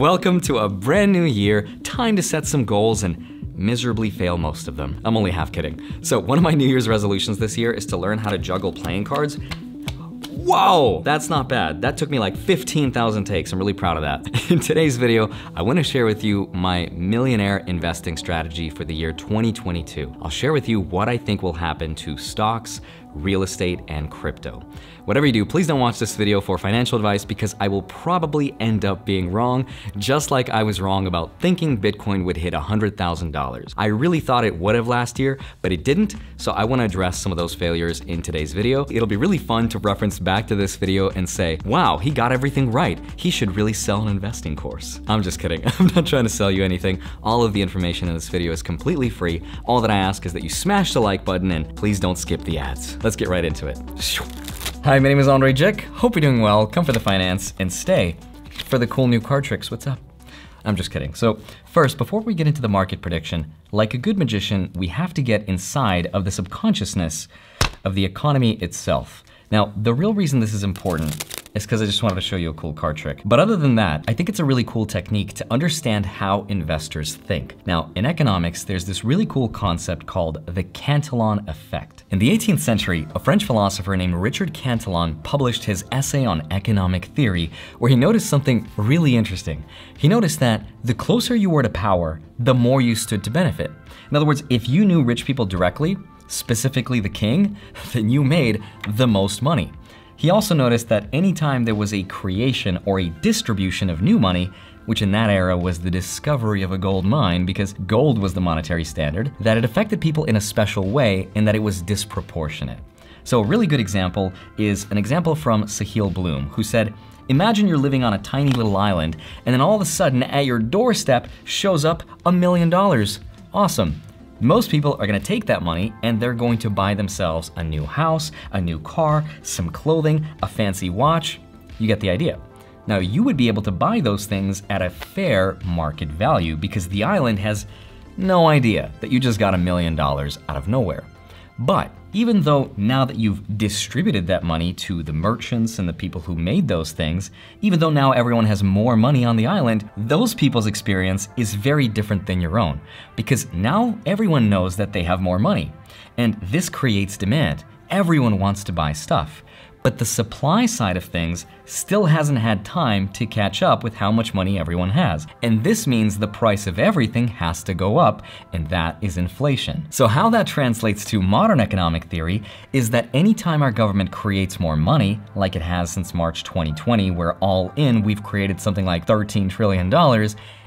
Welcome to a brand new year, time to set some goals and miserably fail most of them. I'm only half kidding. So one of my New Year's resolutions this year is to learn how to juggle playing cards Whoa, that's not bad. That took me like 15,000 takes. I'm really proud of that. In today's video, I want to share with you my millionaire investing strategy for the year 2022. I'll share with you what I think will happen to stocks, real estate, and crypto. Whatever you do, please don't watch this video for financial advice because I will probably end up being wrong, just like I was wrong about thinking Bitcoin would hit $100,000. I really thought it would have last year, but it didn't, so I wanna address some of those failures in today's video. It'll be really fun to reference back to this video and say, wow, he got everything right. He should really sell an investing course. I'm just kidding. I'm not trying to sell you anything. All of the information in this video is completely free. All that I ask is that you smash the like button and please don't skip the ads. Let's get right into it. Hi, my name is Andrei Jikh. Hope you're doing well. Come for the finance and stay for the cool new card tricks. What's up? I'm just kidding. So first, before we get into the market prediction, like a good magician, we have to get inside of the subconsciousness of the economy itself. Now, the real reason this is important is because I just wanted to show you a cool card trick. But other than that, I think it's a really cool technique to understand how investors think. Now, in economics, there's this really cool concept called the Cantillon effect. In the 18th century, a French philosopher named Richard Cantillon published his essay on economic theory, where he noticed something really interesting. He noticed that the closer you were to power, the more you stood to benefit. In other words, if you knew rich people directly, specifically the king, then you made the most money. He also noticed that anytime there was a creation or a distribution of new money, which in that era was the discovery of a gold mine because gold was the monetary standard, that it affected people in a special way and that it was disproportionate. So a really good example is an example from Sahil Bloom, who said, Imagine you're living on a tiny little island, and then all of a sudden at your doorstep shows up a million dollars. Awesome. Most people are gonna take that money and they're going to buy themselves a new house, a new car, some clothing, a fancy watch. You get the idea. Now, you would be able to buy those things at a fair market value because the island has no idea that you just got a million dollars out of nowhere. But even though now that you've distributed that money to the merchants and the people who made those things, even though now everyone has more money on the island, those people's experience is very different than your own. Because now everyone knows that they have more money. And this creates demand. Everyone wants to buy stuff but the supply side of things still hasn't had time to catch up with how much money everyone has. And this means the price of everything has to go up, and that is inflation. So how that translates to modern economic theory is that anytime our government creates more money, like it has since March 2020, where all in we've created something like $13 trillion,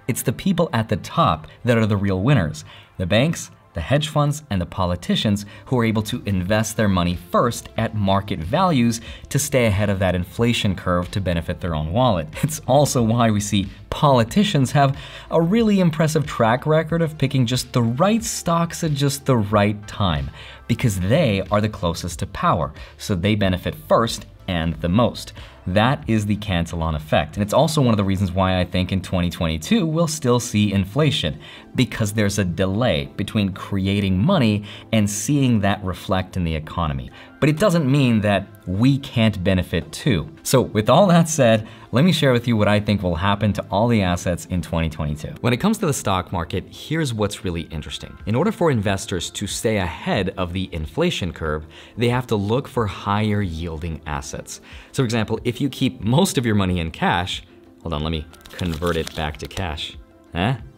it's the people at the top that are the real winners. The banks, the hedge funds and the politicians who are able to invest their money first at market values to stay ahead of that inflation curve to benefit their own wallet. It's also why we see politicians have a really impressive track record of picking just the right stocks at just the right time, because they are the closest to power, so they benefit first and the most. That is the Cantillon effect. And it's also one of the reasons why I think in 2022 we'll still see inflation, because there's a delay between creating money and seeing that reflect in the economy. But it doesn't mean that we can't benefit too. So with all that said, let me share with you what I think will happen to all the assets in 2022. When it comes to the stock market, here's what's really interesting. In order for investors to stay ahead of the inflation curve, they have to look for higher yielding assets. So for example, if you keep most of your money in cash, hold on, let me convert it back to cash.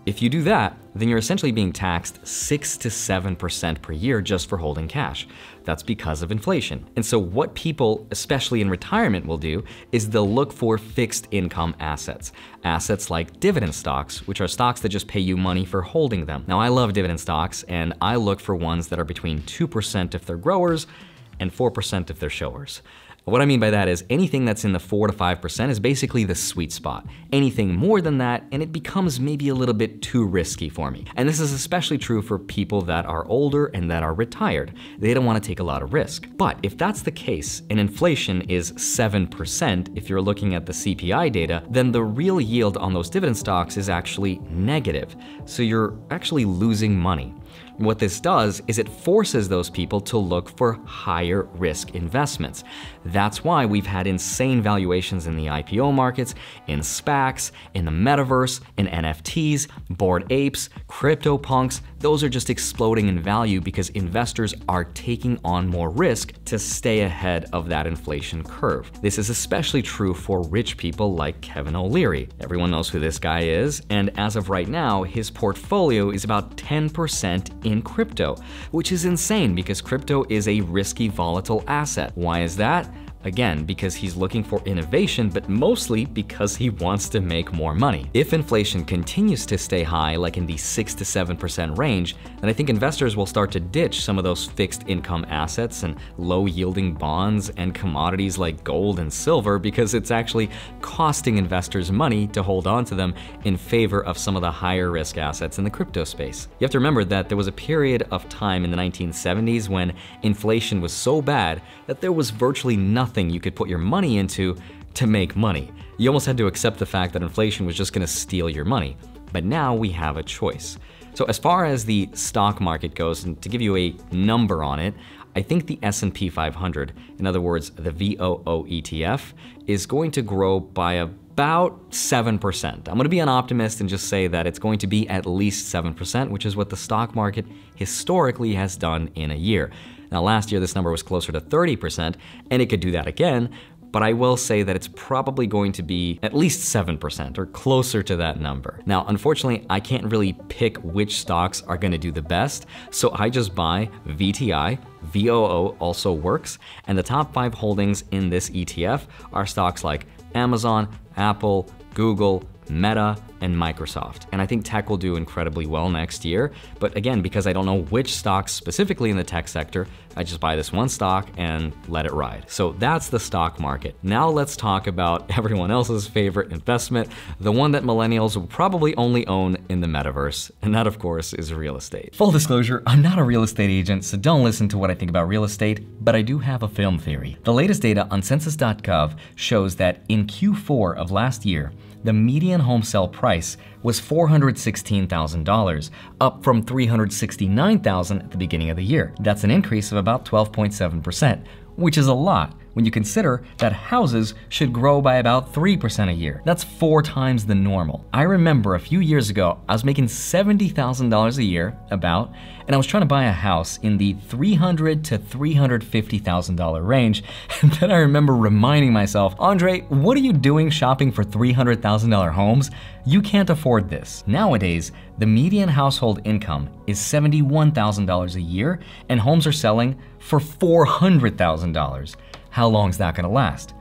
If you do that, then you're essentially being taxed 6 to 7% per year just for holding cash. That's because of inflation. And so what people, especially in retirement, will do is they'll look for fixed income assets. Assets like dividend stocks, which are stocks that just pay you money for holding them. Now I love dividend stocks and I look for ones that are between 2% if they're growers and 4% if they're showers. What I mean by that is anything that's in the 4 to 5% is basically the sweet spot. Anything more than that, and it becomes maybe a little bit too risky for me. And this is especially true for people that are older and that are retired. They don't want to take a lot of risk. But if that's the case, and inflation is 7% if you're looking at the CPI data, then the real yield on those dividend stocks is actually negative. So you're actually losing money. What this does is it forces those people to look for higher risk investments. That's why we've had insane valuations in the IPO markets, in SPACs, in the metaverse, in NFTs, bored apes, CryptoPunks. Those are just exploding in value because investors are taking on more risk to stay ahead of that inflation curve. This is especially true for rich people like Kevin O'Leary. Everyone knows who this guy is, and as of right now, his portfolio is about 10% in crypto, which is insane because crypto is a risky, volatile asset. Why is that? Again, because he's looking for innovation, but mostly because he wants to make more money. If inflation continues to stay high, like in the 6 to 7% range, then I think investors will start to ditch some of those fixed income assets and low yielding bonds and commodities like gold and silver because it's actually costing investors money to hold on to them in favor of some of the higher risk assets in the crypto space. You have to remember that there was a period of time in the 1970s when inflation was so bad that there was virtually nothing nothing you could put your money into to make money. You almost had to accept the fact that inflation was just gonna steal your money. But now we have a choice. So as far as the stock market goes, and to give you a number on it, I think the S&P 500, in other words, the VOO ETF, is going to grow by about 7%. I'm going to be an optimist and just say that it's going to be at least 7%, which is what the stock market historically has done in a year. Now, last year this number was closer to 30%, and it could do that again, but I will say that it's probably going to be at least 7% or closer to that number. Now, unfortunately, I can't really pick which stocks are gonna do the best, so I just buy VTI, VOO also works, and the top five holdings in this ETF are stocks like Amazon, Apple, Google, Meta, and Microsoft. And I think tech will do incredibly well next year. But again, because I don't know which stocks specifically in the tech sector, I just buy this one stock and let it ride. So that's the stock market. Now let's talk about everyone else's favorite investment, the one that millennials will probably only own in the metaverse. And that, of course, is real estate. Full disclosure, I'm not a real estate agent, so don't listen to what I think about real estate, but I do have a film theory. The latest data on census.gov shows that in Q4 of last year, the median home sale price was $416,000, up from 369,000 at the beginning of the year. That's an increase of about 12.7%, which is a lot when you consider that houses should grow by about 3% a year. That's four times the normal. I remember a few years ago, I was making $70,000 a year, about, and I was trying to buy a house in the $300 to $350,000 range. And then I remember reminding myself, Andrei, what are you doing shopping for $300,000 homes? You can't afford this. Nowadays, the median household income is $71,000 a year, and homes are selling for $400,000. How long's that gonna last?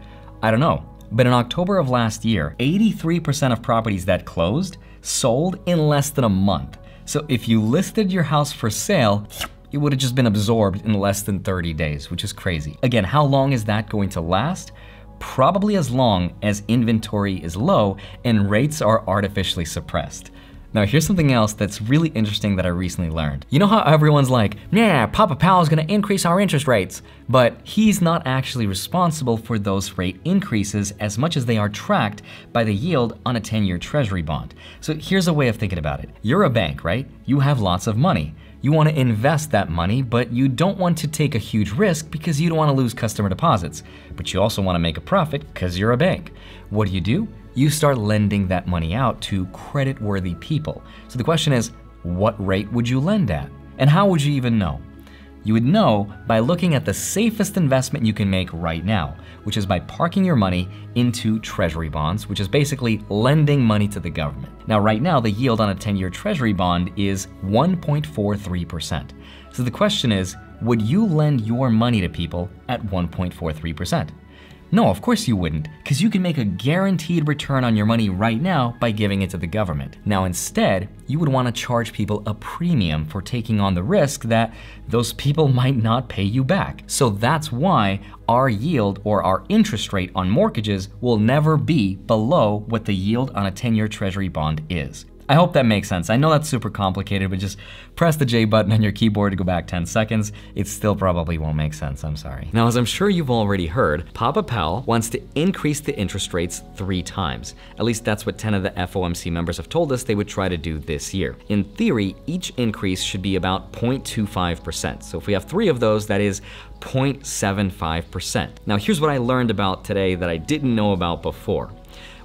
I don't know. But in October of last year, 83% of properties that closed sold in less than a month. So if you listed your house for sale, it would have just been absorbed in less than 30 days, which is crazy. Again, how long is that going to last? Probably as long as inventory is low and rates are artificially suppressed. Now here's something else that's really interesting that I recently learned. You know how everyone's like, yeah, Papa Powell is gonna increase our interest rates, but he's not actually responsible for those rate increases as much as they are tracked by the yield on a 10-year treasury bond. So here's a way of thinking about it. You're a bank, right? You have lots of money. You want to invest that money, but you don't want to take a huge risk because you don't want to lose customer deposits. But you also want to make a profit because you're a bank. What do you do? you start lending that money out to credit-worthy people. So the question is, what rate would you lend at? And how would you even know? You would know by looking at the safest investment you can make right now, which is by parking your money into treasury bonds, which is basically lending money to the government. Now, right now, the yield on a 10 year treasury bond is 1.43%. So the question is, would you lend your money to people at 1.43%? No, of course you wouldn't, because you can make a guaranteed return on your money right now by giving it to the government. Now instead, you would want to charge people a premium for taking on the risk that those people might not pay you back. So that's why our yield or our interest rate on mortgages will never be below what the yield on a 10 year treasury bond is. I hope that makes sense. I know that's super complicated, but just press the J button on your keyboard to go back 10 seconds. It still probably won't make sense, I'm sorry. Now, as I'm sure you've already heard, Papa Powell wants to increase the interest rates three times. At least that's what 10 of the FOMC members have told us they would try to do this year. In theory, each increase should be about 0.25%. So if we have three of those, that is 0.75%. Now, here's what I learned about today that I didn't know about before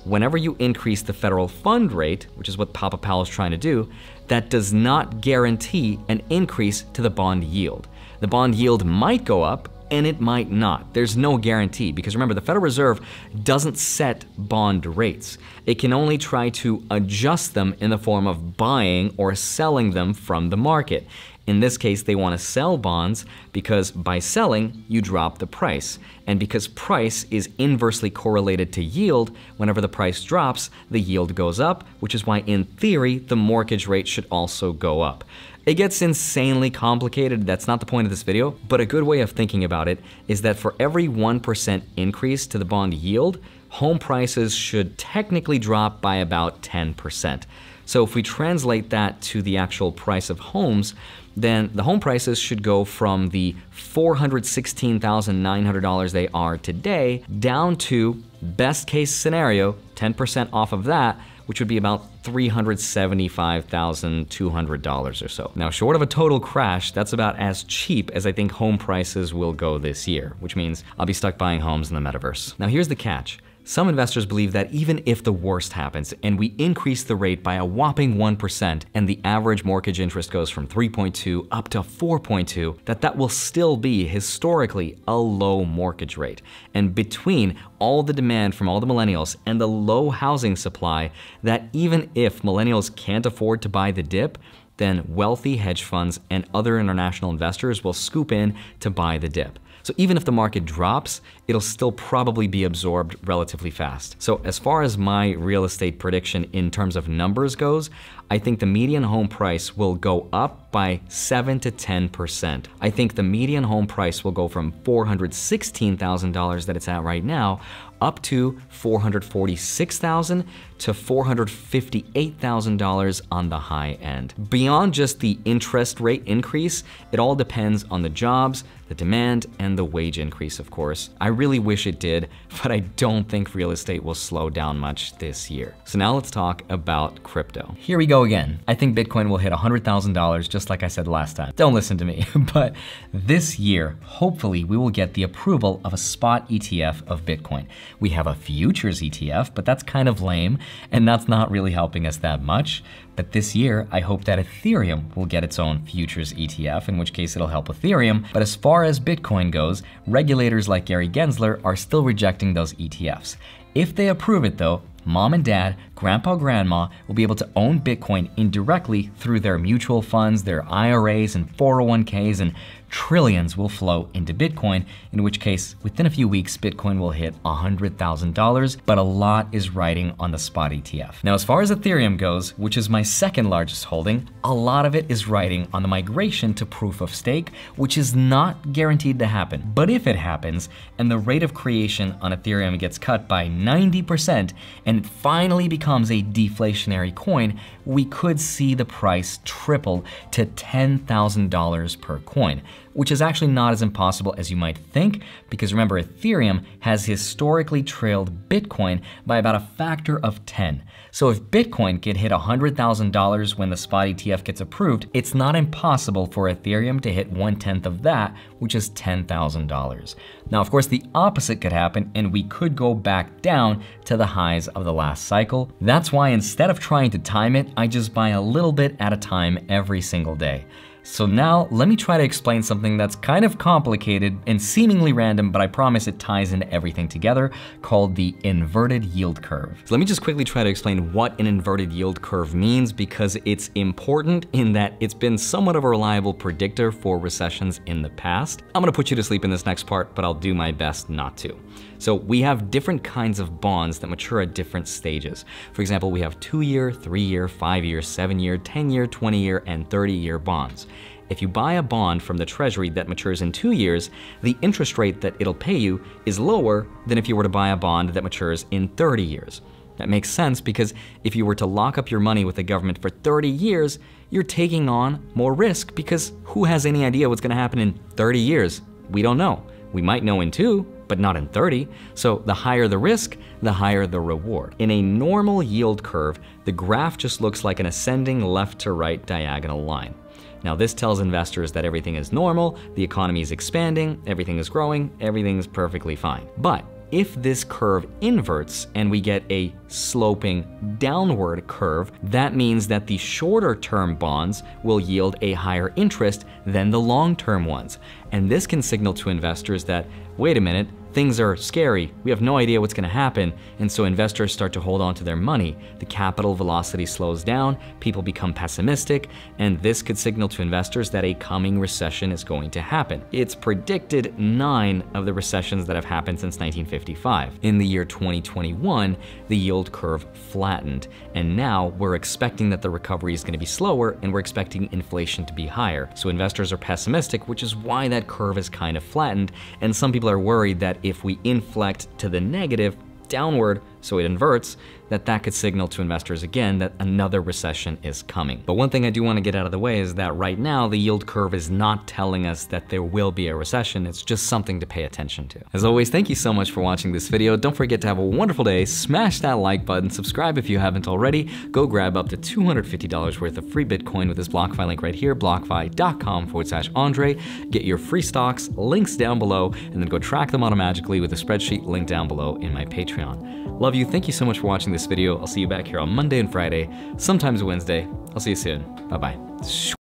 whenever you increase the federal fund rate, which is what Papa Powell is trying to do, that does not guarantee an increase to the bond yield. The bond yield might go up and it might not. There's no guarantee because remember, the Federal Reserve doesn't set bond rates. It can only try to adjust them in the form of buying or selling them from the market. In this case, they want to sell bonds because by selling, you drop the price. And because price is inversely correlated to yield, whenever the price drops, the yield goes up, which is why in theory, the mortgage rate should also go up. It gets insanely complicated, that's not the point of this video, but a good way of thinking about it is that for every 1% increase to the bond yield, home prices should technically drop by about 10%. So if we translate that to the actual price of homes, then the home prices should go from the $416,900 they are today down to best case scenario, 10% off of that, which would be about $375,200 or so. Now, short of a total crash, that's about as cheap as I think home prices will go this year, which means I'll be stuck buying homes in the metaverse. Now, here's the catch. Some investors believe that even if the worst happens and we increase the rate by a whopping 1% and the average mortgage interest goes from 3.2 up to 4.2, that that will still be historically a low mortgage rate. And between all the demand from all the millennials and the low housing supply, that even if millennials can't afford to buy the dip, then wealthy hedge funds and other international investors will scoop in to buy the dip. So even if the market drops, it'll still probably be absorbed relatively fast. So as far as my real estate prediction in terms of numbers goes, I think the median home price will go up by 7 to 10%. I think the median home price will go from $416,000 that it's at right now up to $446,000 to $458,000 on the high end. Beyond just the interest rate increase, it all depends on the jobs, the demand, and the wage increase, of course. I really wish it did, but I don't think real estate will slow down much this year. So now let's talk about crypto. Here we go again. I think Bitcoin will hit $100,000 just like I said last time. Don't listen to me, but this year, hopefully we will get the approval of a spot ETF of Bitcoin. We have a futures ETF, but that's kind of lame, and that's not really helping us that much. But this year, I hope that Ethereum will get its own futures ETF, in which case it'll help Ethereum. But as far as Bitcoin goes, regulators like Gary Gensler are still rejecting those ETFs. If they approve it though, mom and dad, grandpa, grandma will be able to own Bitcoin indirectly through their mutual funds, their IRAs and 401ks, and trillions will flow into Bitcoin, in which case, within a few weeks, Bitcoin will hit $100,000, but a lot is riding on the spot ETF. Now, as far as Ethereum goes, which is my second largest holding, a lot of it is riding on the migration to proof of stake, which is not guaranteed to happen. But if it happens, and the rate of creation on Ethereum gets cut by 90%, and it finally becomes a deflationary coin, we could see the price triple to $10,000 per coin which is actually not as impossible as you might think, because remember, Ethereum has historically trailed Bitcoin by about a factor of 10. So if Bitcoin could hit $100,000 when the spot ETF gets approved, it's not impossible for Ethereum to hit one tenth of that, which is $10,000. Now, of course, the opposite could happen and we could go back down to the highs of the last cycle. That's why instead of trying to time it, I just buy a little bit at a time every single day. So now let me try to explain something that's kind of complicated and seemingly random, but I promise it ties into everything together, called the inverted yield curve. So let me just quickly try to explain what an inverted yield curve means because it's important in that it's been somewhat of a reliable predictor for recessions in the past. I'm gonna put you to sleep in this next part, but I'll do my best not to. So we have different kinds of bonds that mature at different stages. For example, we have two year, three year, five year, seven year, 10 year, 20 year, and 30 year bonds. If you buy a bond from the Treasury that matures in two years, the interest rate that it'll pay you is lower than if you were to buy a bond that matures in 30 years. That makes sense because if you were to lock up your money with the government for 30 years, you're taking on more risk because who has any idea what's going to happen in 30 years? We don't know. We might know in two, but not in 30. So the higher the risk, the higher the reward. In a normal yield curve, the graph just looks like an ascending left to right diagonal line. Now, this tells investors that everything is normal, the economy is expanding, everything is growing, everything is perfectly fine. But if this curve inverts and we get a sloping downward curve, that means that the shorter term bonds will yield a higher interest than the long term ones. And this can signal to investors that, wait a minute, Things are scary, we have no idea what's going to happen, and so investors start to hold on to their money. The capital velocity slows down, people become pessimistic, and this could signal to investors that a coming recession is going to happen. It's predicted nine of the recessions that have happened since 1955. In the year 2021, the yield curve flattened, and now we're expecting that the recovery is going to be slower and we're expecting inflation to be higher. So investors are pessimistic, which is why that curve is kind of flattened, and some people are worried that if we inflect to the negative downward, so it inverts, that that could signal to investors again that another recession is coming. But one thing I do want to get out of the way is that right now the yield curve is not telling us that there will be a recession, it's just something to pay attention to. As always, thank you so much for watching this video. Don't forget to have a wonderful day, smash that like button, subscribe if you haven't already, go grab up to $250 worth of free Bitcoin with this BlockFi link right here, blockfi.com forward slash Andrei. Get your free stocks, links down below, and then go track them automatically with a spreadsheet link down below in my Patreon. Love you, thank you so much for watching this video. I'll see you back here on Monday and Friday, sometimes Wednesday. I'll see you soon. Bye bye.